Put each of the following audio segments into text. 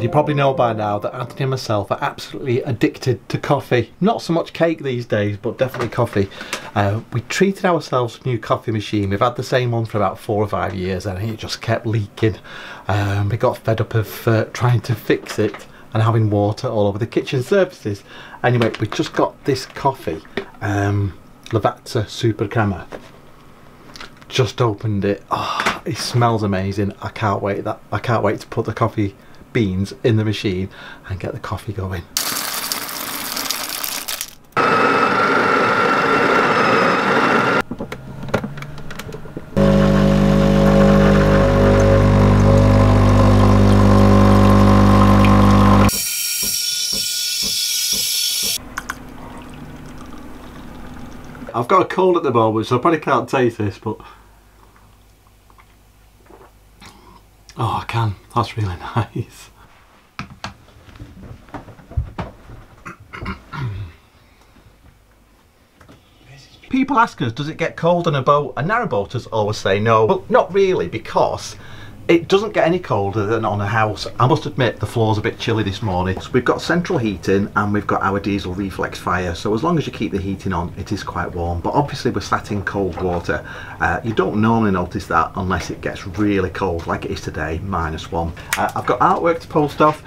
Well, you probably know by now that Anthony and myself are absolutely addicted to coffee. Not so much cake these days, but definitely coffee. Uh, we treated ourselves a new coffee machine. We've had the same one for about four or five years and it just kept leaking. Um, we got fed up of uh, trying to fix it and having water all over the kitchen surfaces. Anyway, we just got this coffee, um, Lavazza Super Crema. Just opened it. Oh, it smells amazing. I can't wait that I can't wait to put the coffee beans in the machine and get the coffee going. I've got a cold at the moment so I probably can't taste this but Oh, I can. That's really nice. People ask us, does it get cold on a boat? And narrowboaters always say no. But not really, because it doesn't get any colder than on a house. I must admit the floor's a bit chilly this morning. So we've got central heating and we've got our diesel Refleks fire. So as long as you keep the heating on, it is quite warm. But obviously we're sat in cold water. Uh, you don't normally notice that unless it gets really cold like it is today, minus one. Uh, I've got artwork to post off.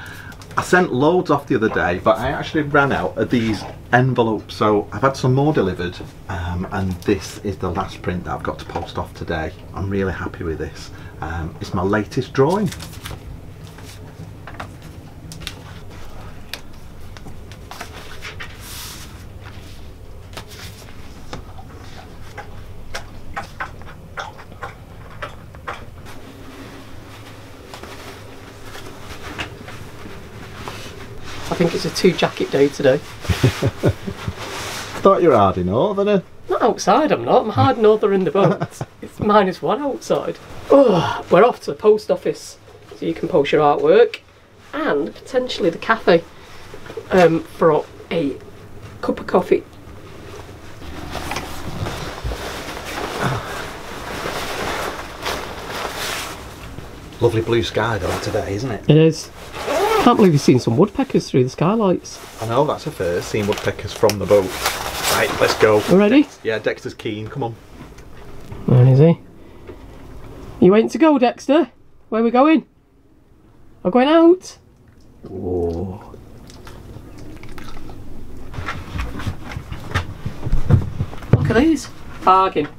I sent loads off the other day, but I actually ran out of these envelopes. So I've had some more delivered um, and this is the last print that I've got to post off today. I'm really happy with this. Um, it's my latest drawing. I think it's a two jacket day today. Thought you were hard enough, didn't Not outside, I'm not. I'm hard in northern in the boat. it's minus one outside. Oh, we're off to the post office so you can post your artwork and potentially the cafe um, for a cup of coffee. Lovely blue sky though today, isn't it? It is. Can't believe you've seen some woodpeckers through the skylights. I know, that's a first, seeing woodpeckers from the boat. Right, let's go. You ready? Yeah, Dexter's keen, come on. Where is he? You waiting to go, Dexter? Where are we going? We're going out. Oh. Look at these. Bargain.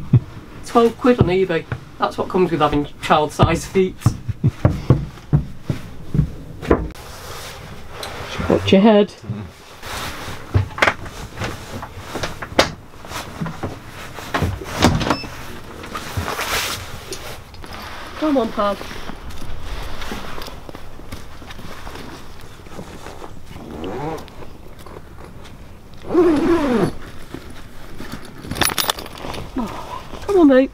12 quid on eBay. That's what comes with having child sized feet. Watch your head. Mm. Come on, pal. Come on, mate.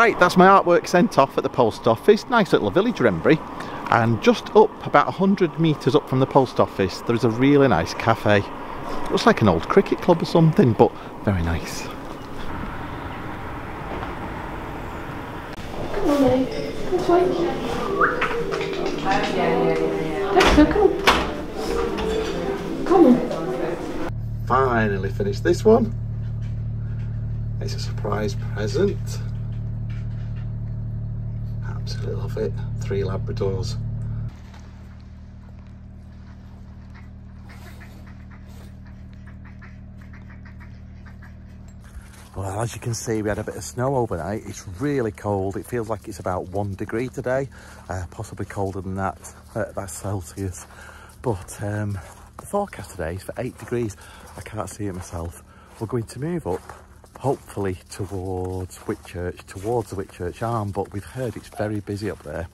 Right, that's my artwork sent off at the post office. Nice little village, Wrenbury. And just up, about 100 metres up from the post office, there is a really nice cafe. Looks like an old cricket club or something, but very nice. Come on, mate. This way. Dexter, come on. Come on. Finally finished this one. It's a surprise present. Three Labradors. Well, as you can see, we had a bit of snow overnight. It's really cold. It feels like it's about one degree today, uh, possibly colder than that. Uh, that's Celsius. But um, the forecast today is for eight degrees. I can't see it myself. We're going to move up, hopefully towards Whitchurch, towards the Whitchurch Arm, but we've heard it's very busy up there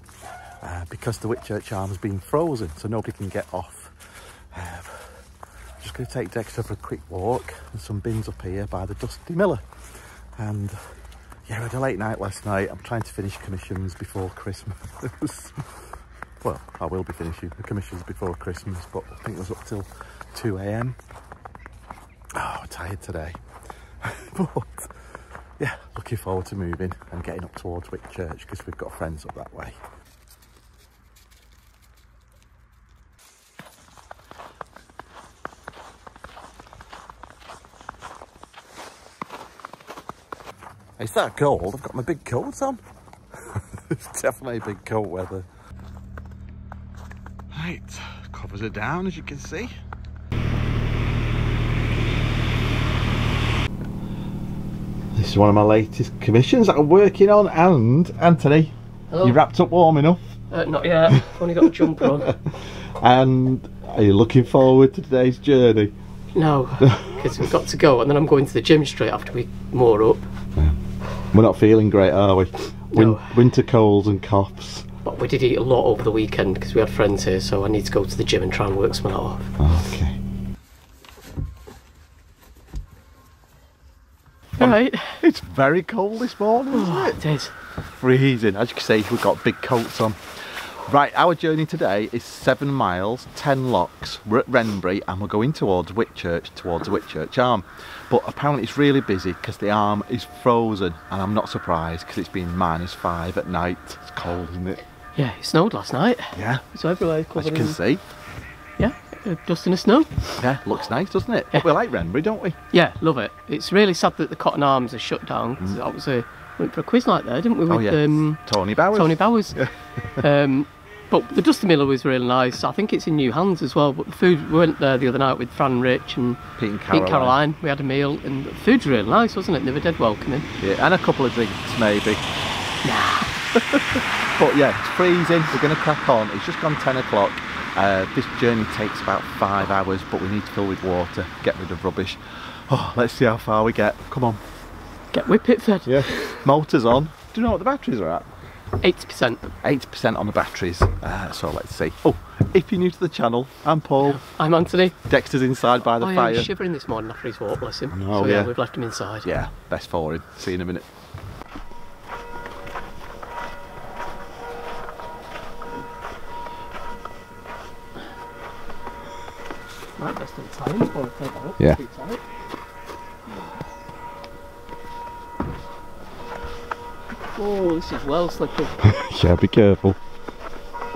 uh, because the Whitchurch Arm has been frozen, so nobody can get off. Um, just going to take Dexter for a quick walk and some bins up here by the Dusty Miller. And yeah, I had a late night last night. I'm trying to finish commissions before Christmas. well, I will be finishing the commissions before Christmas, but I think it was up till 2 a.m. Oh, tired today. But yeah, looking forward to moving and getting up towards Whitchurch because we've got friends up that way. It's that cold, I've got my big coat on. it's definitely big coat weather. Right, covers are down as you can see. This is one of my latest commissions that I'm working on and Anthony, Hello. you wrapped up warm enough Uh, not yet. I've only got a jumper on. and are you looking forward to today's journey? No, because we've got to go, and then I'm going to the gym straight after we moor up. We're not feeling great, are we? Win- No. Winter colds and coughs. But we did eat a lot over the weekend because we had friends here, so I need to go to the gym and try and work some of that off. Okay. Right. It's very cold this morning, isn't oh, it? It is. freezing. As you can see, we've got big coats on. Right, our journey today is seven miles, 10 locks. We're at Wrenbury and we're going towards Whitchurch, towards Whitchurch Arm. But apparently it's really busy because the arm is frozen and I'm not surprised because it's been minus five at night. It's cold, isn't it? Yeah, it snowed last night. Yeah, So everywhere as covered you can in see. yeah, uh, dust in the snow. Yeah, looks nice, doesn't it? Yeah. We like Wrenbury, don't we? Yeah, love it. It's really sad that the Cotton Arms are shut down. 'cause that was a went for a quiz night there, didn't we? With Mm. oh, yeah. um, Tony Bowers. Tony Bowers. um, but the Dusty Miller was really nice. I think it's in new hands as well. But the food, we went there the other night with Fran Rich and Pete and Pete Caroline. Caroline. We had a meal and the food's really nice, wasn't it? They were dead welcoming. Yeah, and a couple of drinks maybe. Nah. but yeah, it's freezing. We're going to crack on. It's just gone 10 o'clock. Uh, this journey takes about five hours, but we need to fill with water, get rid of rubbish. Oh, let's see how far we get. Come on. Get whippet fed. Yeah. Motors on. Do you know what the batteries are at? Eighty percent. 80% on the batteries. Uh, so let's see. Oh, if you're new to the channel, I'm Paul. I'm Anthony. Dexter's inside by the oh, yeah, fire. he's shivering this morning after his walk, bless him. know, so yeah, yeah. we've left him inside. Yeah, best for him. See you in a minute. Right, best in time. Before I take that. Yeah. Oh, this is well slippery. Yeah, be careful.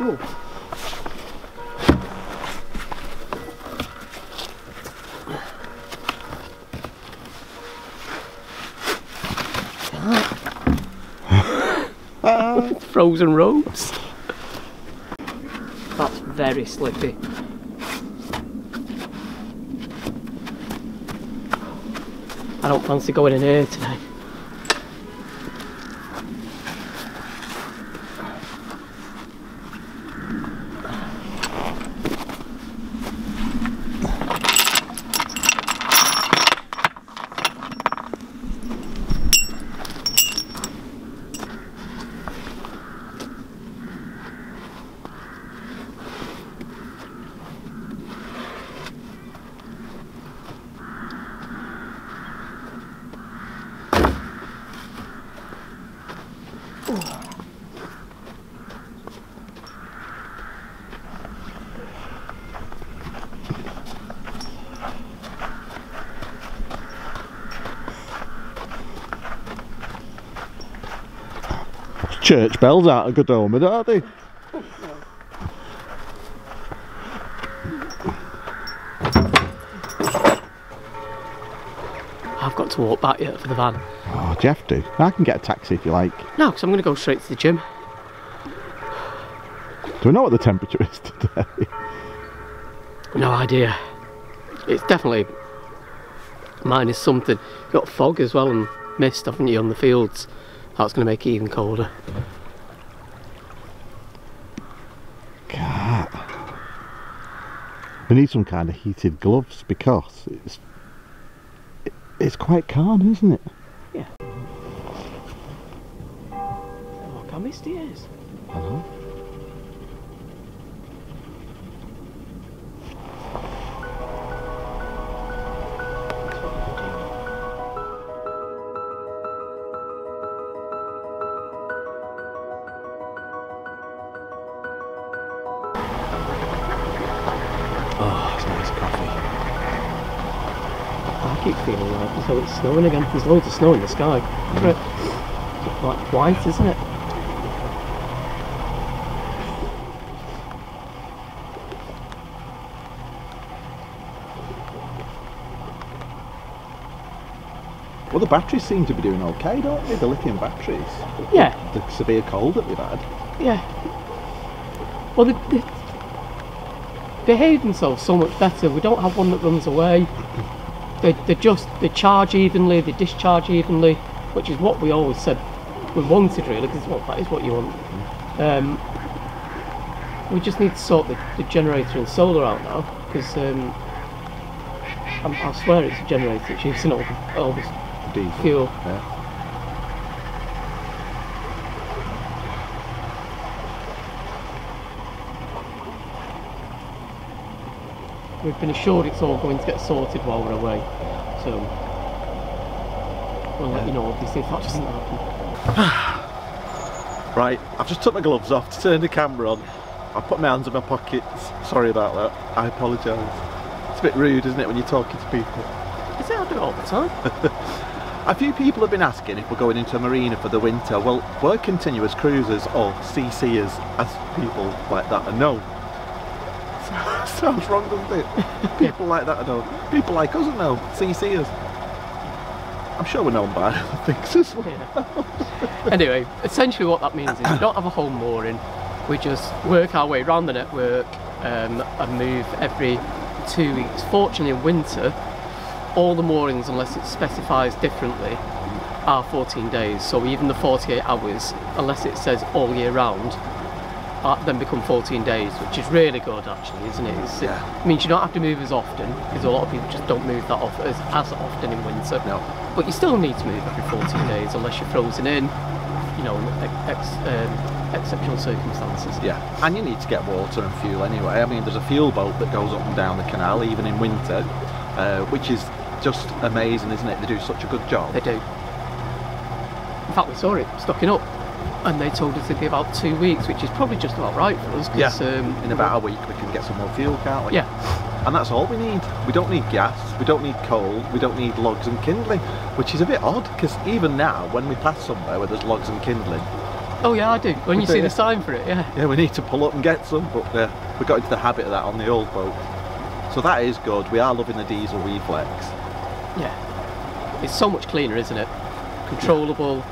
Ooh. Frozen roads. That's very slippy. I don't fancy going in here today. Church bells out of Godoma, aren't they? I've got to walk back yet for the van. Oh, do you have to? I can get a taxi if you like. No, because I'm going to go straight to the gym. Do we know what the temperature is today? No idea. It's definitely minus something. You've got fog as well and mist, haven't you, on the fields? Oh, That's going to make it even colder. God. We need some kind of heated gloves because it's it's quite calm, isn't it? Yeah. Look how misty it is. I know. It's snowing again. There's loads of snow in the sky. Mm. Right. Like white, isn't it? Well, the batteries seem to be doing okay, don't they? The lithium batteries. Yeah, The severe cold that we've had. yeah. Well, they, they behave themselves so much better. We don't have one that runs away. They, they just they charge evenly, they discharge evenly, which is what we always said we wanted really, because well, that is what you want. Um, we just need to sort the, the generator and solar out now, because um, I'm- swear it's a generator that's using all, all this Diesel. fuel. Yeah. We've been assured it's all going to get sorted while we're away, so we'll let you know obviously if that doesn't happen. Right, I've just took my gloves off to turn the camera on. I put my hands in my pockets. Sorry about that. I apologise. It's a bit rude, isn't it, when you're talking to people? Is it I do it all the time? A few people have been asking if we're going into a marina for the winter. Well, we're continuous cruisers or CCers, as people like that know. Sounds wrong, doesn't it? People like that know. People like us know. CCers. I'm sure we're known by other things as well. Yeah. anyway, essentially what that means is we don't have a home mooring. We just work our way around the network um, and move every two weeks. Fortunately, in winter, all the moorings, unless it specifies differently, are 14 days. So even the 48 hours, unless it says all year round, uh, then become 14 days, which is really good actually, isn't it? It's, Yeah. It means you don't have to move as often because a lot of people just don't move that off as, as often in winter. No. But you still need to move every 14 days unless you're frozen in, you know, ex, um, exceptional circumstances. Yeah, and you need to get water and fuel anyway. I mean, there's a fuel boat that goes up and down the canal even in winter, uh, which is just amazing, isn't it? They do such a good job. They do. In fact, we saw it stocking up, and they told us it'd be about two weeks, which is probably just about right for us. 'cause, Um, In about a week, we can get some more fuel, can't we? Yeah. And that's all we need. We don't need gas, we don't need coal, we don't need logs and kindling, which is a bit odd because even now, when we pass somewhere where there's logs and kindling, Oh yeah, I do. When We you do, see yeah. the sign for it, yeah. yeah, we need to pull up and get some, but uh, we got into the habit of that on the old boat. So that is good. We are loving the diesel Refleks. Yeah. It's so much cleaner, isn't it? Controllable.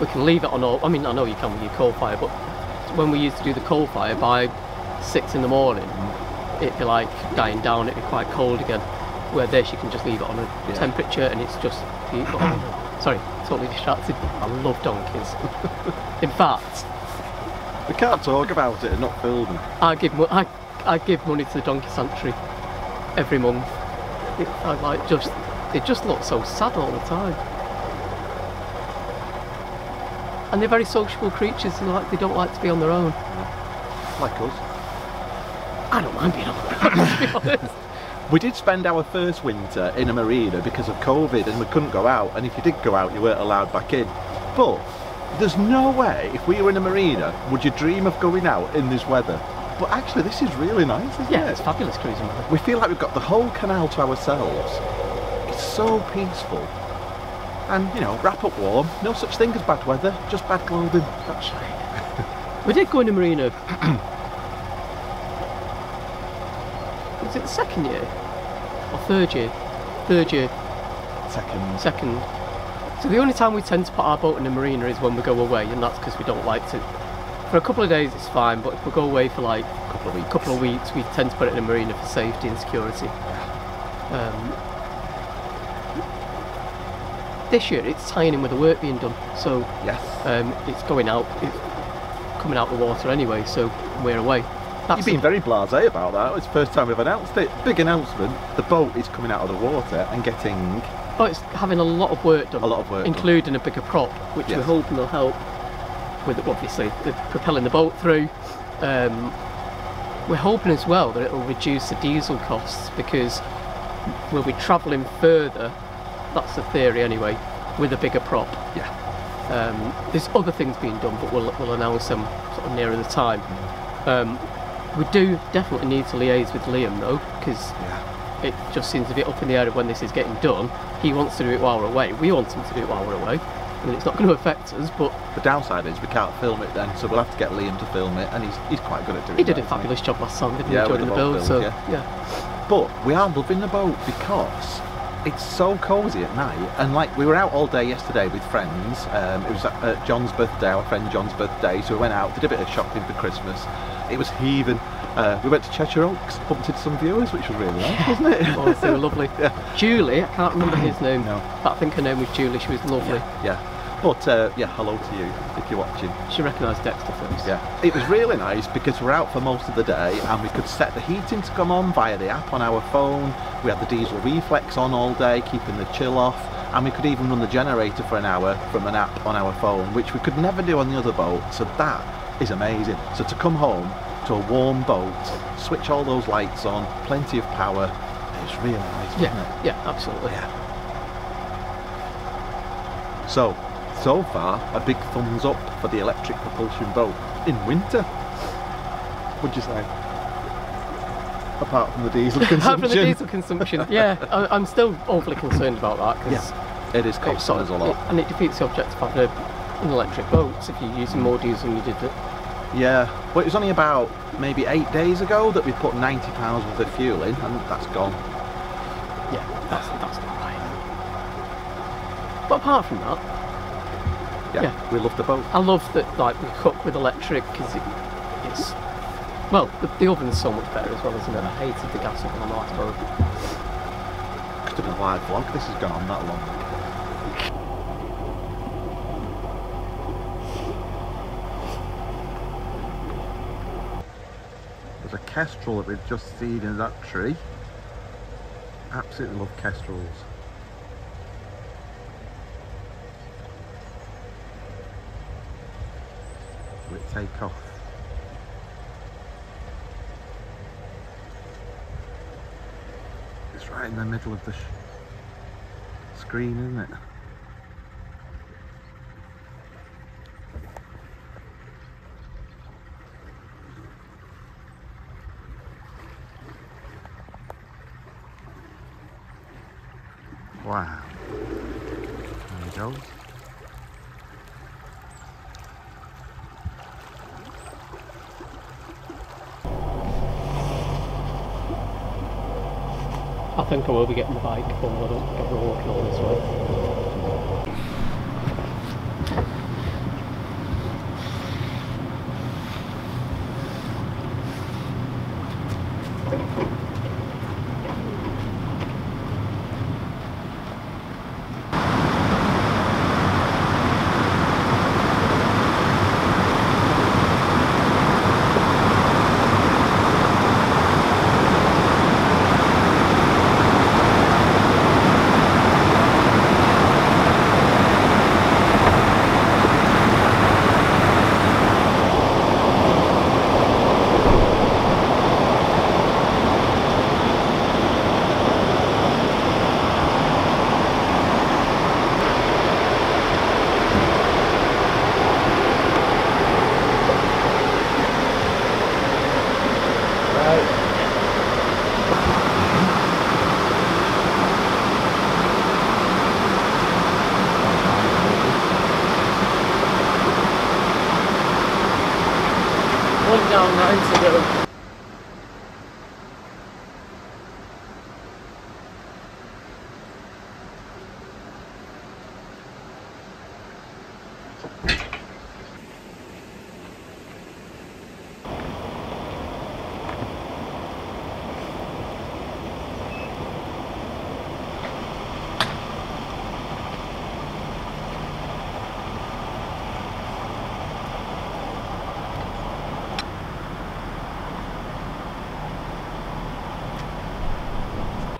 We can leave it on all. I mean, I know you can with your coal fire, but when we used to do the coal fire by six in the morning, it'd be like dying down. It'd be quite cold again. Where this, you can just leave it on a Yeah. temperature, and it's just beautiful. Sorry, totally distracted. I love donkeys. In fact, We can't talk about it and not film them. I give I, I give money to the donkey sanctuary every month. It, I like just it just looks so sad all the time. And they're very sociable creatures and like they don't like to be on their own. Like us. I don't mind being on my own to be honest. We did spend our first winter in a marina because of COVID and we couldn't go out. And if you did go out, you weren't allowed back in. But there's no way, if we were in a marina, would you dream of going out in this weather? But actually, this is really nice, isn't Yeah, it? it's fabulous cruising weather. We feel like we've got the whole canal to ourselves. It's so peaceful. And, you know, wrap up warm. No such thing as bad weather, just bad clothing. That's right. we did go in a marina. Was it the second year? Or third year? Third year. Second. second. So the only time we tend to put our boat in a marina is when we go away, and that's because we don't like to. For a couple of days, it's fine, but if we go away for like a couple of weeks. couple of weeks, we tend to put it in a marina for safety and security. Um, this year, it's tying in with the work being done, so Yes. um, it's going out, it's coming out of the water anyway, so we're away. That's You've been very blasé about that. It's the first time we've announced it. Big announcement. The boat is coming out of the water and getting Oh, it's having a lot of work done. A lot of work done. Including a bigger prop, which we're hoping will help with obviously the propelling the boat through. Um, we're hoping as well that it will reduce the diesel costs because we'll be travelling further. That's the theory anyway, with a bigger prop. yeah. Um, there's other things being done, but we'll, we'll announce them sort of nearer the time. Um, we do definitely need to liaise with Liam though, because Yeah. it just seems a bit up in the air of when this is getting done. He wants to do it while we're away. We want him to do it while we're away. I mean, it's not going to affect us, but The downside is we can't film it then, so we'll have to get Liam to film it, and he's, he's quite good at doing it. he did that, a fabulous job last time, didn't Yeah, he, during the build? build, so yeah. yeah. But we are loving the boat because it's so cosy at night. And like we were out all day yesterday with friends. Um, it was at, at John's birthday, our friend John's birthday. So we went out, did a bit of shopping for Christmas. It was heaving. Uh, we went to Cheshire Oaks, bumped into some viewers, which was really nice, wasn't it? Oh, they were lovely. Yeah. Julie, I can't remember his name, No. but I think her name was Julie. She was lovely. yeah. But uh, yeah, hello to you if you're watching. She recognised Dexter first. Yeah, it was really nice because we're out for most of the day and we could set the heating to come on via the app on our phone. We had the diesel Refleks on all day, keeping the chill off, and we could even run the generator for an hour from an app on our phone, which we could never do on the other boat. So that is amazing. So to come home to a warm boat, switch all those lights on, plenty of power, it's really nice, Yeah, it? yeah, absolutely. Yeah. So, so far, a big thumbs up for the electric propulsion boat in winter. What'd you say? Apart from the diesel consumption. Apart from the diesel consumption, yeah, I, I'm still awfully concerned about that because Yeah, it is costing us a lot. and it defeats the object of having an electric boat if you're using more diesel than you did. Yeah, well, it was only about maybe eight days ago that we put 90 pounds worth of fuel in, and that's gone. yeah, that's that's not right. But apart from that, Yeah, Yeah. we love the boat. I love that like we cook with electric because it, it's well the, the oven's so much better as well, isn't it? I hated the gas oven on the last boat. Could have been a live vlog. This has gone on that long. There's a kestrel that we've just seen in that tree. Absolutely love kestrels. Take off? It's right in the middle of the screen, isn't it? Wow. There he goes. I think I will be getting the bike before I don't get walking all this way. One down, nine to go.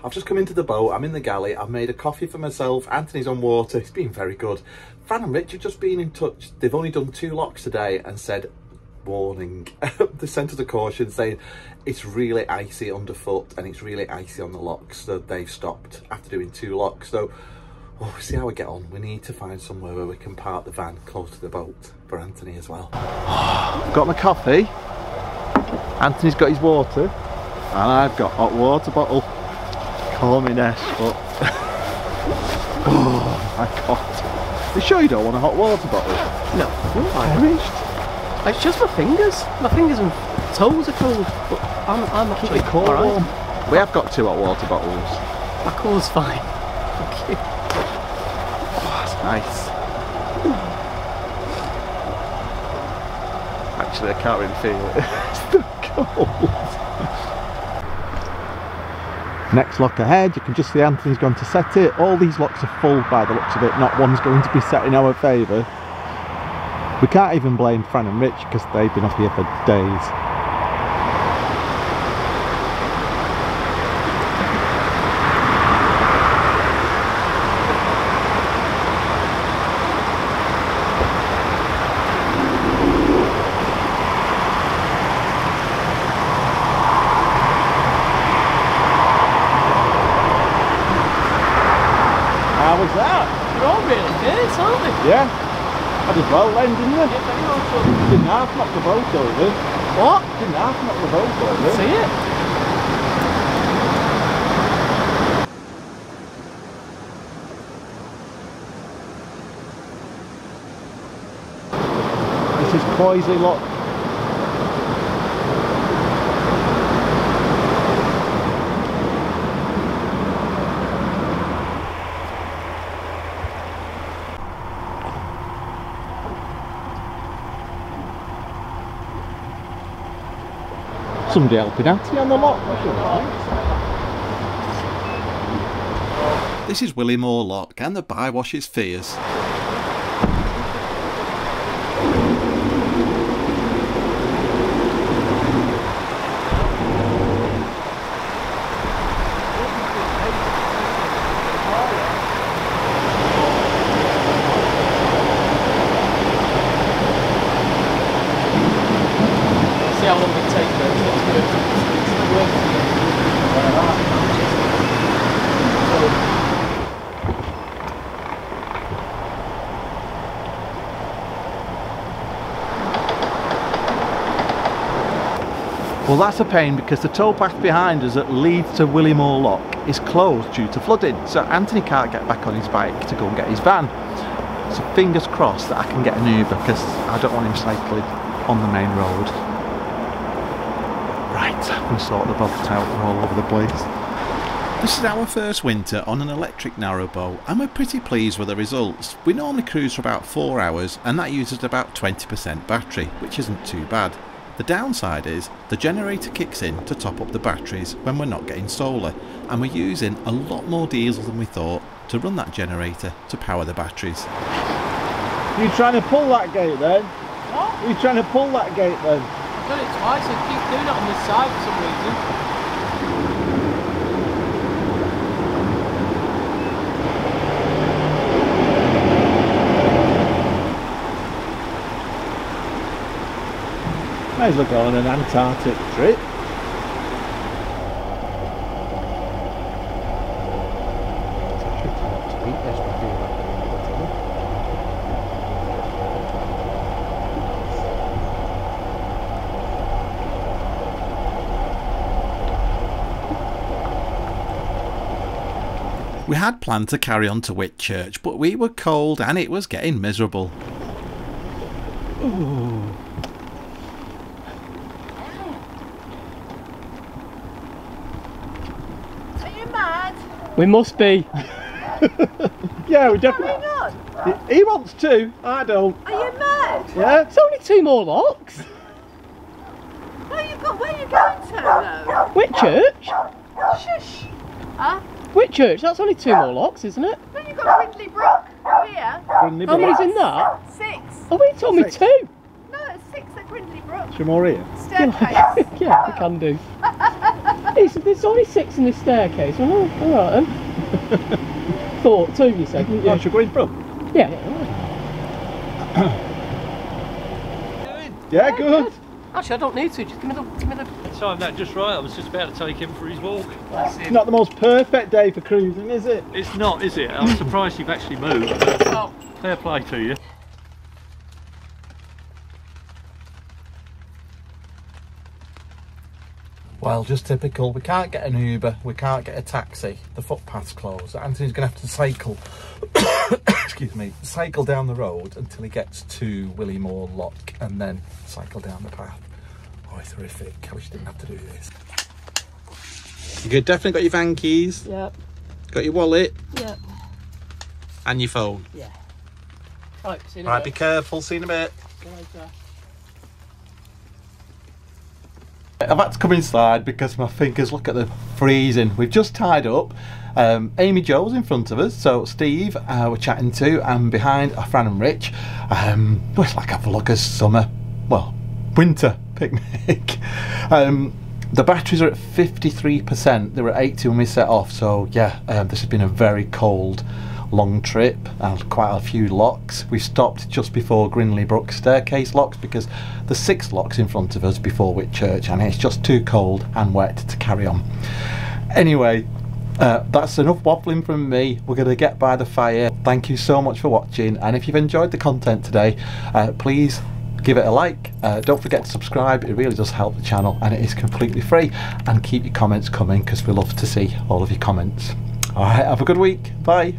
I've just come into the boat, I'm in the galley, I've made a coffee for myself, Anthony's on water, he's been very good. Fran and Rich have just been in touch, they've only done two locks today and said, warning, they sent us a caution saying it's really icy underfoot and it's really icy on the locks, so they've stopped after doing two locks. So oh, we'll see how we get on, we need to find somewhere where we can park the van close to the boat for Anthony as well. got my coffee, Anthony's got his water, and I've got hot water bottle. Horniness, but oh my god! You sure you don't want a hot water bottle? No. I reached. It's just my fingers. My fingers and toes are cold, but I'm, I'm actually cold warm. We have got two hot water bottles. My core's fine. Thank you. Oh, that's nice. Actually, I can't really feel it. it's still cold. Next lock ahead, you can just see Anthony's going to set it. All these locks are full by the looks of it, not one's going to be set in our favour. We can't even blame Fran and Rich because they've been off here for days. How was that? They're all really nice, aren't they? Yeah. I did well then, didn't I? Yeah, very. Didn't half knock the boat over. What? Didn't half knock the boat over. See it? This is Quoisley Lock. Somebody helping Auntie on the lock. This is Willeymoor Lock and the Bywash's Fears. See how long it takes for it to get to work. Well, that's a pain because the towpath behind us that leads to Willeymoor Lock is closed due to flooding, so Anthony can't get back on his bike to go and get his van. So fingers crossed that I can get an Uber because I don't want him cycling on the main road. Right, I'm going to sort the boat out, we're all over the place. This is our first winter on an electric narrowboat and we're pretty pleased with the results. We normally cruise for about 4 hours and that uses about 20% battery, which isn't too bad. The downside is the generator kicks in to top up the batteries when we're not getting solar and we're using a lot more diesel than we thought to run that generator to power the batteries. You trying to pull that gate then? What? You trying to pull that gate then? I've done it twice. I keep doing it on this side for some reason. As well go on an Antarctic trip. We had planned to carry on to Whitchurch but we were cold and it was getting miserable. Are you mad? We must be. Yeah, we Going definitely. on? He wants to. I don't. Are you mad? Yeah. It's only two more locks. Where you got? Where you going to though? Whitchurch? though? Shush. Huh? Whitchurch? That's only two more locks, isn't it? Then you've got Grindley Brook here. Grindley How Brook. many's in that? Six. Oh, he told me two. No, it's six at Grindley Brook. Some more here. Staircase. yeah, we can do. It's, there's only six in this staircase. Oh, all right then. Thought two, you said. Yeah. Yeah. should we go in front? yeah. Yeah, good. Actually, I don't need to. Just give me the. Give me the. Timed that just right. I was just about to take him for his walk. It's not the most perfect day for cruising, is it? It's not, is it? I'm surprised you've actually moved. Oh. Fair play to you. Well, just typical. We can't get an Uber. We can't get a taxi. The footpath's closed. Anthony's going to have to cycle. excuse me. Cycle down the road until he gets to Willeymoor Lock, and then cycle down the path. Oh, it's horrific. I wish I didn't have to do this. You good? Definitely got your van keys. Yep. Got your wallet Yep. and your phone. Yeah. Right, see you in a Right, bit. be careful. See you in a bit. See you later. I've had to come inside because my fingers look at the freezing. We've just tied up. Um, Amy Joe's in front of us, so Steve uh, we're chatting to, and behind are Fran and Rich. Um, it's like a vlogger's summer, well, winter picnic. um, the batteries are at 53%. They were at 80 when we set off, so yeah, um, this has been a very cold, long trip and quite a few locks. We stopped just before Grindley Brook staircase locks because the six locks in front of us before Whitchurch, and it's just too cold and wet to carry on. Anyway, uh, that's enough waffling from me. We're going to get by the fire. Thank you so much for watching, and if you've enjoyed the content today, uh, please give it a like. Uh, don't forget to subscribe, it really does help the channel, and it is completely free. And keep your comments coming because we love to see all of your comments. Alright, have a good week. Bye.